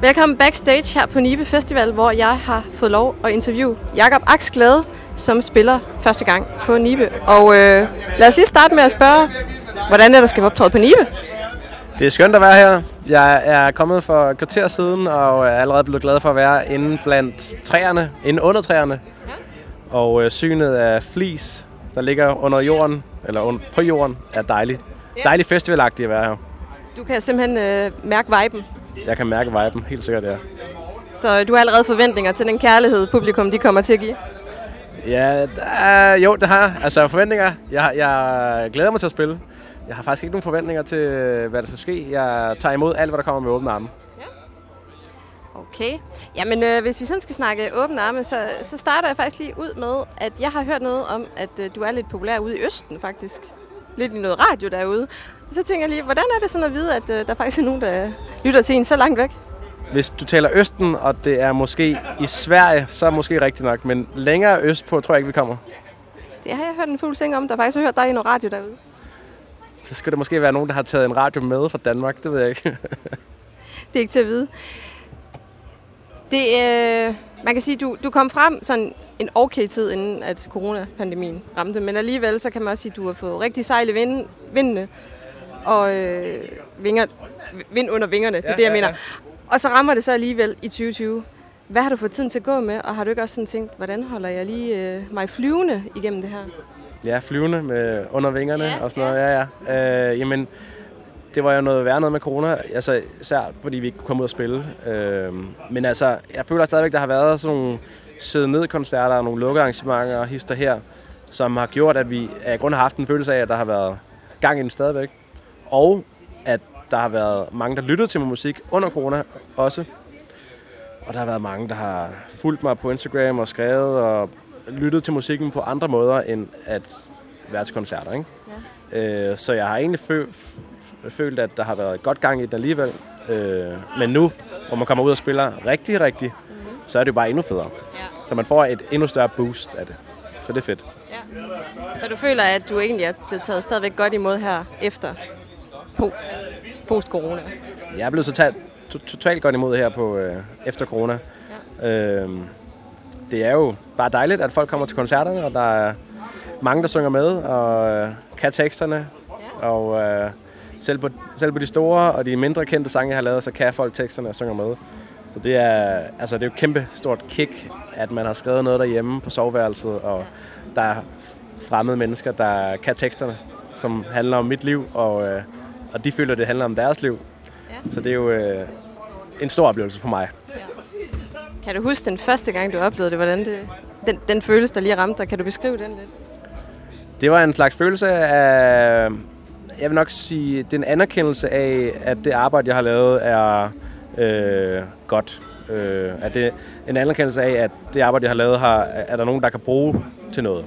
Velkommen backstage her på Nibe Festival, hvor jeg har fået lov at interviewe Jakob Aksglæde, som spiller første gang på Nibe. Og øh, lad os lige starte med at spørge, hvordan er der skal optræde på Nibe? Det er skønt at være her. Jeg er kommet for et kvarter siden, og er allerede blevet glad for at være inde blandt træerne, inde under træerne. Ja. Og øh, synet af flis, der ligger under jorden, eller under, på jorden, er dejligt. Ja. Dejlig festivalagtigt at være her. Du kan simpelthen øh, mærke viben. Jeg kan mærke viben, helt sikkert, ja. Så du har allerede forventninger til den kærlighed, publikum de kommer til at give? Ja, uh, jo, det har jeg. Altså forventninger. Jeg, jeg glæder mig til at spille. Jeg har faktisk ikke nogen forventninger til, hvad der skal ske. Jeg tager imod alt, hvad der kommer med åbne arme. Ja. Okay. Jamen, øh, hvis vi sådan skal snakke åbne arme, så, så starter jeg faktisk lige ud med, at jeg har hørt noget om, at øh, du er lidt populær ude i Østen, faktisk. Lidt i noget radio derude. Og så tænker jeg lige, hvordan er det sådan at vide, at øh, der faktisk er nogen, der lytter til en så langt væk? Hvis du taler Østen, og det er måske i Sverige, så er måske rigtigt nok. Men længere østpå tror jeg ikke, vi kommer. Det har jeg hørt en fuld ting om. Der faktisk har hørt dig i noget radio derude. Så skal det måske være nogen, der har taget en radio med fra Danmark. Det ved jeg ikke. det er ikke til at vide. Det, øh, man kan sige, du, du kom frem sådan en okay tid, inden at coronapandemien ramte. Men alligevel, så kan man også sige, at du har fået rigtig sejle vind, vindene og øh, vinger, vind under vingerne. Det er ja, det, jeg ja, mener. Ja. Og så rammer det så alligevel i 2020. Hvad har du fået tiden til at gå med, og har du ikke også sådan tænkt, hvordan holder jeg lige øh, mig flyvende igennem det her? Ja, flyvende med under vingerne ja, og sådan noget. Ja, ja. Øh, jamen, det var jo noget værre noget med corona, altså især fordi vi ikke kunne komme ud og spille. Øh, men altså, jeg føler stadigvæk, der har været sådan nogle sidde ned koncerter og nogle lukkede arrangementer og hister her, som har gjort, at vi af grund har haft en følelse af, at der har været gang i den stadigvæk. Og at der har været mange, der lyttede til min musik under corona også. Og der har været mange, der har fulgt mig på Instagram og skrevet og lyttet til musikken på andre måder, end at være til koncerter. Ikke? Ja. Øh, så jeg har egentlig fø- følt, at der har været godt gang i det alligevel. Øh, men nu, hvor man kommer ud og spiller rigtig, rigtig. Så er det jo bare endnu federe. Ja. Så man får et endnu større boost af det. Så det er fedt. Ja. Så du føler, at du egentlig er blevet taget stadigvæk godt imod her efter på post-corona? Jeg er blevet totalt, totalt godt imod her på øh, efter corona. Ja. Øhm, det er jo bare dejligt, at folk kommer til koncerterne, og der er mange, der synger med og øh, kan teksterne. Ja. Og øh, selv, på, selv på de store og de mindre kendte sange, jeg har lavet, så kan folk teksterne og synger med. Så det er, altså, det er jo et kæmpe stort kick, at man har skrevet noget derhjemme på soveværelset, og der er fremmede mennesker, der kan teksterne, som handler om mit liv, og, øh, og de føler, at det handler om deres liv. Ja. Så det er jo øh, en stor oplevelse for mig. Ja. Kan du huske den første gang, du oplevede det? Hvordan det, den, den følelse, der lige ramte dig, kan du beskrive den lidt? Det var en slags følelse af, jeg vil nok sige, det er en anerkendelse af, at det arbejde, jeg har lavet, er øh, godt. Øh, at det en anerkendelse af, at det arbejde, jeg har lavet, har, er der nogen, der kan bruge til noget.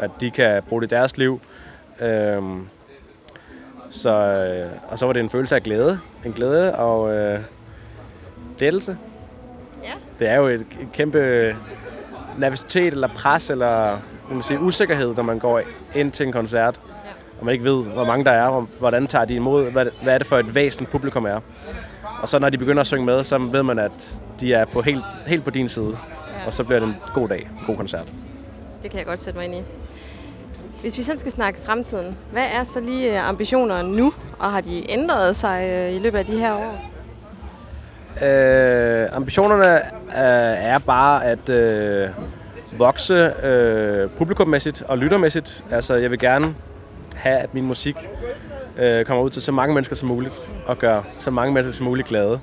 At de kan bruge det i deres liv. Øh, så, øh, og så var det en følelse af glæde. En glæde og øh, lettelse. Ja. Det er jo et, et kæmpe nervøsitet eller pres eller man sige, usikkerhed, når man går ind til en koncert. Ja. Og man ikke ved, hvor mange der er, og hvordan tager de imod, hvad, hvad er det for et væsen publikum er. Og så når de begynder at synge med, så ved man, at de er på helt, helt på din side. Ja. Og så bliver det en god dag, en god koncert. Det kan jeg godt sætte mig ind i. Hvis vi sådan skal snakke fremtiden, hvad er så lige øh, ambitionerne nu, og har de ændret sig øh, i løbet af de her år? Øh, ambitionerne øh, er bare at øh, vokse øh, publikummæssigt og lyttermæssigt. Altså, jeg vil gerne have, at min musik øh, kommer ud til så mange mennesker som muligt, og gør så mange mennesker som muligt glade.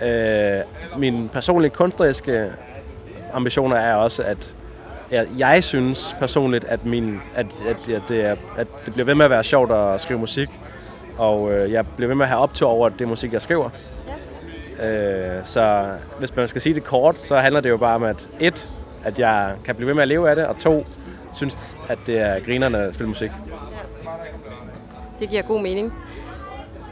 Ja. Øh, min personlige kunstneriske ambitioner er også, at jeg, jeg synes personligt, at, min, at, at, at, det er, at det bliver ved med at være sjovt at skrive musik, og øh, jeg bliver ved med at have optur over det musik, jeg skriver. Ja. Øh, så hvis man skal sige det kort, så handler det jo bare om, at et, at jeg kan blive ved med at leve af det, og to, synes, at det er grinerne at spille musik. Ja. Det giver god mening.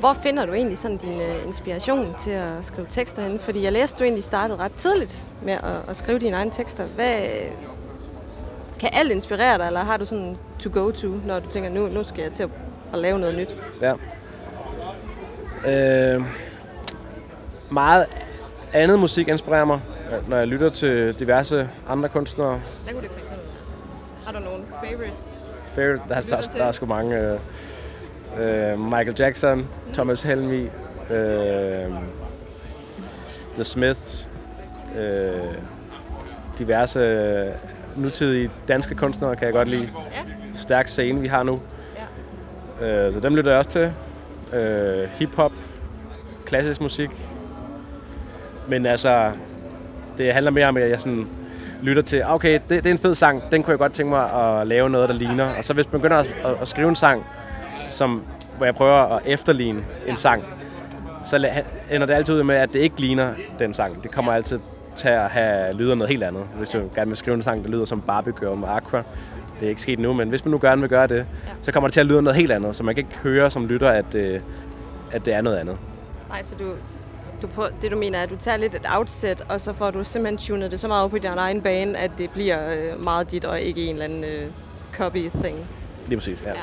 Hvor finder du egentlig sådan din uh, inspiration til at skrive tekster hen? Fordi jeg læste, du egentlig startede ret tidligt med at, at skrive dine egne tekster. Hvad, kan alt inspirere dig, eller har du sådan to go to, når du tænker, nu, nu skal jeg til at, at lave noget nyt? Ja. Øh, meget andet musik inspirerer mig, når jeg lytter til diverse andre kunstnere. Hvad kunne det for eksempel? Har du nogle favorites? Favorite, der, der, der, der er sgu mange. Øh, øh, Michael Jackson. Thomas Helmi, øh, The Smiths, øh, diverse øh, nutidige danske kunstnere kan jeg godt lide. Ja. Stærk scene, vi har nu. Ja. Øh, så dem lytter jeg også til. Øh, hip-hop, klassisk musik. Men altså, det handler mere om, at jeg sådan lytter til, okay, det, det er en fed sang, den kunne jeg godt tænke mig at lave noget, der ligner. Og så hvis man begynder at, at, at skrive en sang, som, hvor jeg prøver at efterligne en sang, så ender det altid ud med, at det ikke ligner den sang. Det kommer altid til at have lyder noget helt andet. Hvis du gerne vil skrive en sang, der lyder som Barbie Girl med Aqua, det er ikke sket nu, men hvis man nu gerne vil gøre det, så kommer det til at lyde noget helt andet, så man kan ikke høre som lytter, at, øh, at det er noget andet. Nej, så du, du på, det du mener er, at du tager lidt et outset, og så får du simpelthen tunet det så meget op på din egen bane, at det bliver øh, meget dit, og ikke en eller anden øh, copy thing. Lige præcis, ja. ja.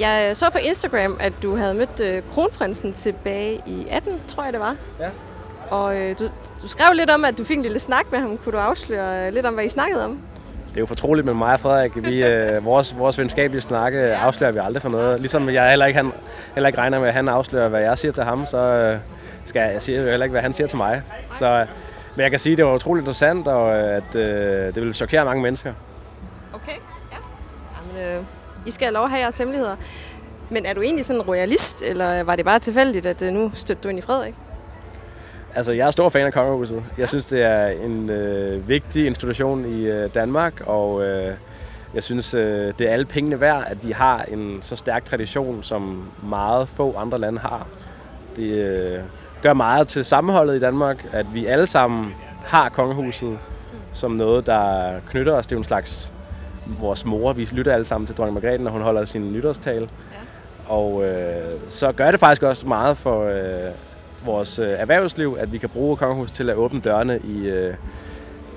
Jeg så på Instagram, at du havde mødt øh, kronprinsen tilbage i 18, tror jeg det var. Ja. Og øh, du, du skrev lidt om, at du fik en lille snak med ham. Kunne du afsløre lidt om, hvad I snakkede om? Det er jo fortroligt med mig og Frederik. Vi, øh, vores, vores venskabelige snakke afslører vi aldrig for noget. Ligesom jeg heller ikke, han, heller ikke regner med, at han afslører, hvad jeg siger til ham, så øh, skal jeg, jeg siger jo heller ikke, hvad han siger til mig. Så, øh, men jeg kan sige, at det var utroligt interessant, og at øh, det ville chokere mange mennesker. Okay, ja. Jamen, øh, i skal have lov at have jeres hemmeligheder. Men er du egentlig sådan en royalist, eller var det bare tilfældigt, at øh, nu støtter du ind i Frederik? Altså, jeg er stor fan af Kongehuset. Jeg synes, det er en øh, vigtig institution i øh, Danmark, og øh, jeg synes, øh, det er alle pengene værd, at vi har en så stærk tradition, som meget få andre lande har. Det øh, gør meget til sammenholdet i Danmark, at vi alle sammen har Kongehuset som noget, der knytter os. Det er en slags vores mor. Vi lytter alle sammen til dronning Margrethe, når hun holder sin nytårstale. Ja. Og øh, så gør det faktisk også meget for, øh, vores øh, erhvervsliv, at vi kan bruge Kongehus til at åbne dørene i, øh,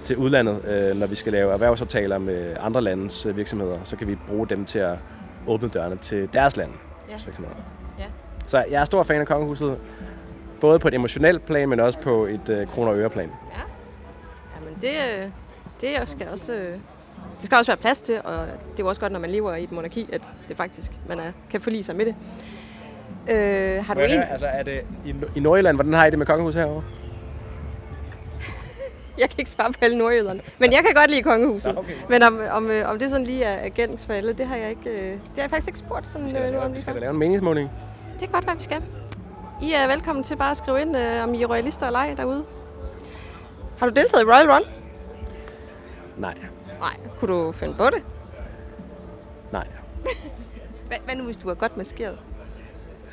til udlandet, øh, når vi skal lave erhvervsaftaler med andre landes øh, virksomheder. Så kan vi bruge dem til at åbne dørene til deres land. Ja. Virksomheder. Ja. Så jeg er stor fan af Kongehuset, både på et emotionelt plan, men også på et øh, kroner- og øreplan. Ja. Jamen det, øh, det skal også... Øh, det skal også være plads til, og det er jo også godt, når man lever i et monarki, at det faktisk, man er, kan forlige sig med det. Øh, har du en... altså, er det i, i Nordjylland, hvordan har I det med kongehus herovre? jeg kan ikke svare på alle nordjyderne. Men jeg kan godt lide kongehuset. Ja, okay. Men om, om, øh, om det sådan lige er gængs for alle, det har jeg ikke, øh, det har jeg faktisk ikke spurgt sådan, skal nu om lige Skal vi lave en meningsmåling? Det kan godt være, vi skal. I er velkommen til bare at skrive ind, øh, om I er royalister eller ej derude. Har du deltaget i Royal Run? Nej. Nej. Kunne du finde på det? Nej. hvad, hvad nu, hvis du er godt maskeret?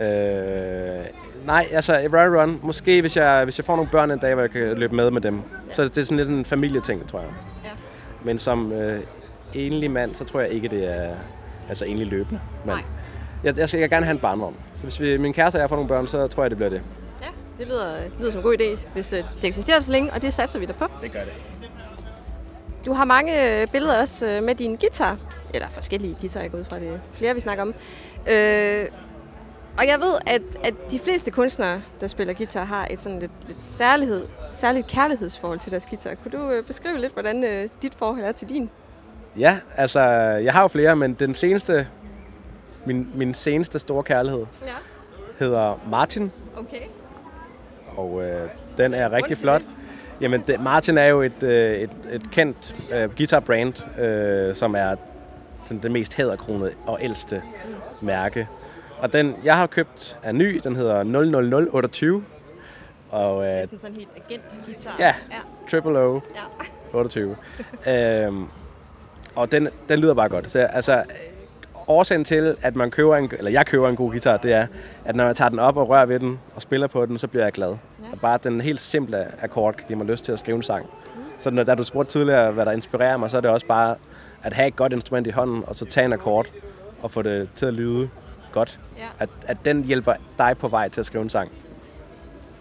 Øh, nej, altså Royal Run, måske hvis jeg, hvis jeg får nogle børn en dag, hvor jeg kan løbe med med dem. Ja. Så det er sådan lidt en familieting, tror jeg. Ja. Men som øh, enlig mand, så tror jeg ikke, det er altså enlig løbende. Men nej. Jeg, jeg, skal, jeg gerne have en barnvogn. Så hvis vi, min kæreste og jeg får nogle børn, så tror jeg, det bliver det. Ja, det lyder, det lyder som en god idé, hvis øh, det eksisterer så længe, og det satser vi der på. Det gør det. Du har mange øh, billeder også øh, med din guitar. Eller forskellige guitar, jeg går ud fra det flere, vi snakker om. Øh, og jeg ved, at, at de fleste kunstnere, der spiller guitar, har et sådan lidt, lidt særlighed, særligt kærlighedsforhold til deres guitar. Kunne du øh, beskrive lidt, hvordan dit forhold er til din? Ja, altså, jeg har jo flere, men den seneste, min, min seneste store kærlighed ja. hedder Martin. Okay. Og øh, den er rigtig flot. Jamen, det, Martin er jo et, øh, et, et kendt øh, guitar-brand, øh, som er den, den mest hæderkronede og ældste mærke og den, jeg har købt, er ny. Den hedder 00028. Og, øh, det er sådan, sådan helt agent-guitar. Ja, triple O. Ja. 28. øhm, og den, den lyder bare godt. Så, altså, årsagen til, at man køber en, eller jeg køber en god guitar, det er, at når jeg tager den op og rører ved den og spiller på den, så bliver jeg glad. Ja. Og bare den helt simple akkord giver mig lyst til at skrive en sang. Mm. Så når, da du spurgte tidligere, hvad der inspirerer mig, så er det også bare at have et godt instrument i hånden, og så tage en akkord og få det til at lyde godt. Ja. At, at den hjælper dig på vej til at skrive en sang,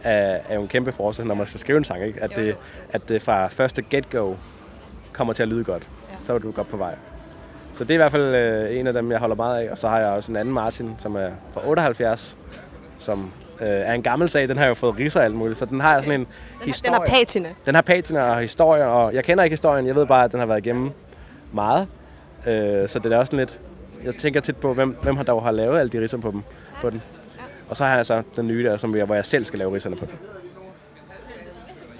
er, er jo en kæmpe forskel, når man skal skrive en sang. Ikke? At, jo, jo. Det, at det fra første get-go kommer til at lyde godt. Ja. Så er du godt på vej. Så det er i hvert fald øh, en af dem, jeg holder meget af. Og så har jeg også en anden Martin, som er fra 78, som øh, er en gammel sag. Den har jo fået riser og alt muligt, så den har sådan en Den, historie. den har patina. Den har patina og historie, og jeg kender ikke historien. Jeg ved bare, at den har været igennem meget. Øh, så det er også sådan lidt... Jeg tænker tit på, hvem, hvem har dog har lavet alle de ridser på, dem, på den. Og så har jeg så den nye der, som jeg, hvor jeg selv skal lave ridserne på den.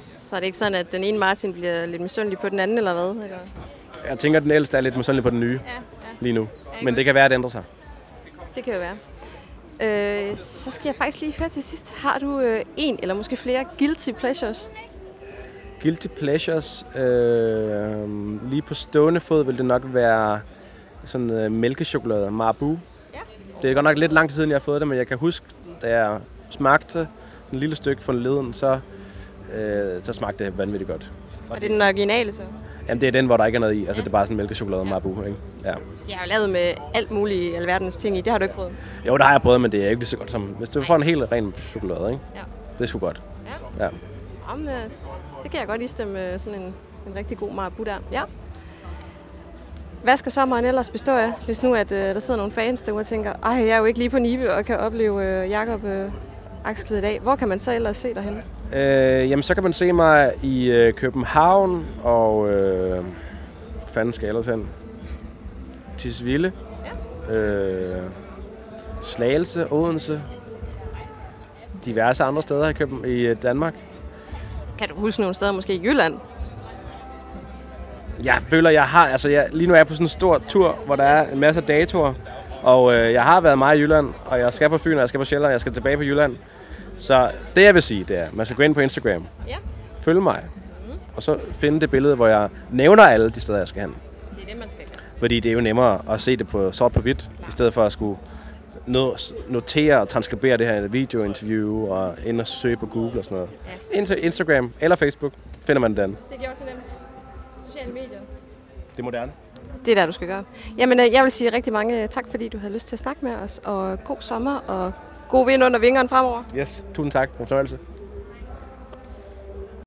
Så er det ikke sådan, at den ene Martin bliver lidt misundelig på den anden, eller hvad? Eller? Jeg tænker, at den ældste er lidt misundelig på den nye Ja, ja. lige nu. Men det kan være, at det ændrer sig. Det kan jo være. Øh, så skal jeg faktisk lige høre til sidst. Har du øh, en eller måske flere guilty pleasures? Guilty pleasures. Øh, lige på stående fod vil det nok være sådan øh, mælkechokolade, Marabu. Ja. Det er godt nok lidt lang tid siden, jeg har fået det, men jeg kan huske, da jeg smagte en lille stykke fra leden, så, øh, så smagte det vanvittigt godt. Og det er den originale så? Jamen, det er den, hvor der ikke er noget i. Altså, det er bare sådan mælkechokolade Marabu, ikke? Ja. De har jo lavet med alt muligt alverdens ting i. Det har du ikke prøvet? Jo, der har jeg prøvet, men det er ikke lige så godt som... Hvis du får en helt ren chokolade, ikke? Ja. Det er sgu godt. Ja. Ja. Om, øh, det kan jeg godt istemme sådan en, en rigtig god marabu der. Ja. Hvad skal sommeren ellers bestå af, hvis nu at, øh, der sidder nogle fans derude og tænker, ej, jeg er jo ikke lige på Nibe og kan opleve øh, Jakob øh, i dag. Hvor kan man så ellers se dig henne? Øh, jamen, så kan man se mig i øh, København og... Øh, fanden skal jeg ellers hen? Tisvilde. Ja. Øh, Slagelse, Odense. Diverse andre steder i, Køben, i øh, Danmark. Kan du huske nogle steder, måske i Jylland? Jeg føler, jeg har... Altså, jeg, lige nu er jeg på sådan en stor tur, hvor der er en masse datoer. Og øh, jeg har været meget i Jylland, og jeg skal på Fyn, og jeg skal på Sjælland, og jeg skal tilbage på Jylland. Så det, jeg vil sige, det er, man skal gå ind på Instagram. Ja. Følg mig. Og så finde det billede, hvor jeg nævner alle de steder, jeg skal hen. Det er det, man skal gøre. Fordi det er jo nemmere at se det på sort på hvidt, i stedet for at skulle no- notere og transkribere det her videointerview og ind og søge på Google og sådan noget. Ja. Ind til Instagram eller Facebook finder man den. Det gør også nemt. Sociale medier. Det er moderne. Det er der, du skal gøre. Jamen, øh, jeg vil sige rigtig mange tak, fordi du havde lyst til at snakke med os. Og god sommer og god vind under vingerne fremover. Yes, tusind tak. God fornøjelse.